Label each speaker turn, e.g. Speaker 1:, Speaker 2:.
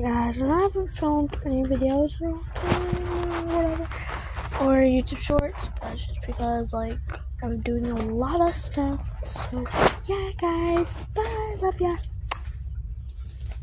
Speaker 1: Guys, I haven't filmed any videos or whatever, or YouTube shorts, but it's just because, like, I'm doing a lot of stuff. So, yeah, guys, bye, love ya.